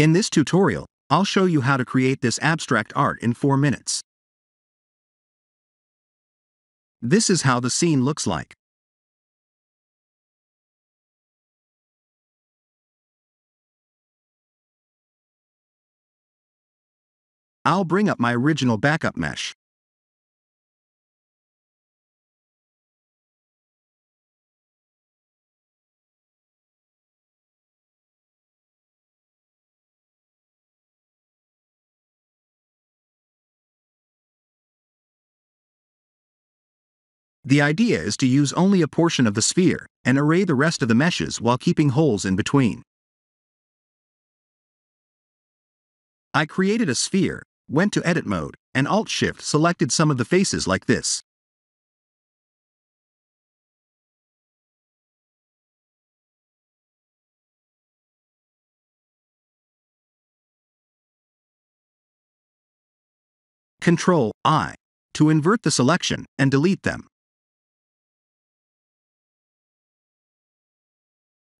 In this tutorial, I'll show you how to create this abstract art in 4 minutes. This is how the scene looks like. I'll bring up my original backup mesh. The idea is to use only a portion of the sphere and array the rest of the meshes while keeping holes in between. I created a sphere, went to edit mode, and Alt-Shift selected some of the faces like this. Control I to invert the selection and delete them.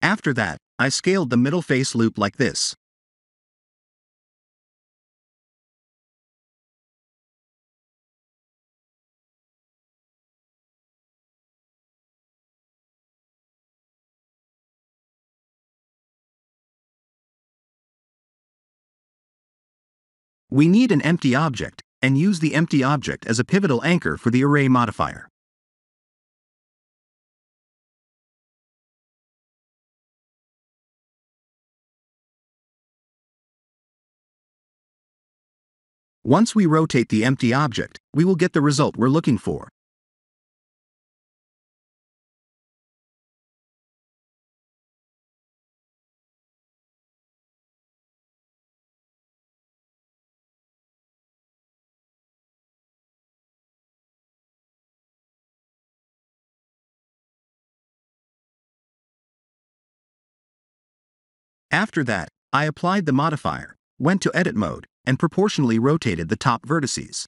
After that, I scaled the middle face loop like this. We need an empty object, and use the empty object as a pivotal anchor for the array modifier. Once we rotate the empty object, we will get the result we're looking for. After that, I applied the modifier, went to edit mode, and proportionally rotated the top vertices.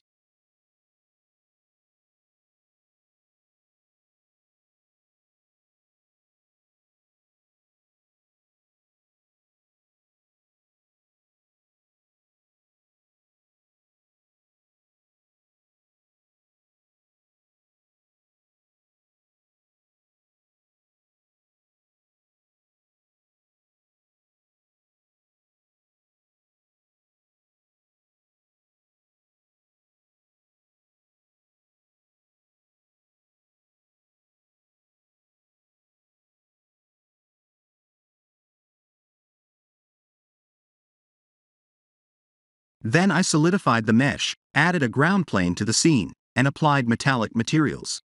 Then I solidified the mesh, added a ground plane to the scene, and applied metallic materials.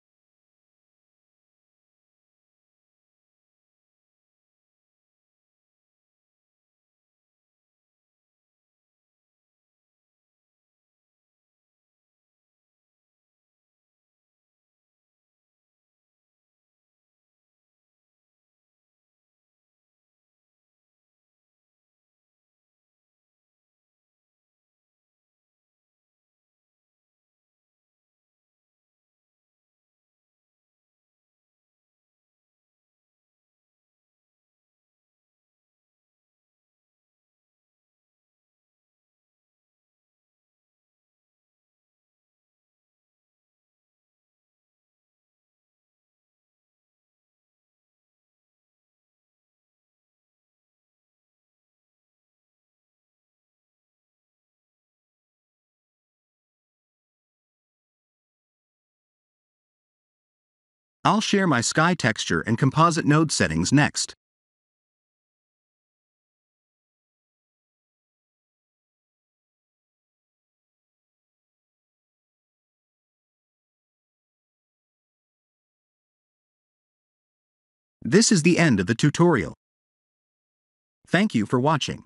I'll share my sky texture and composite node settings next. This is the end of the tutorial. Thank you for watching.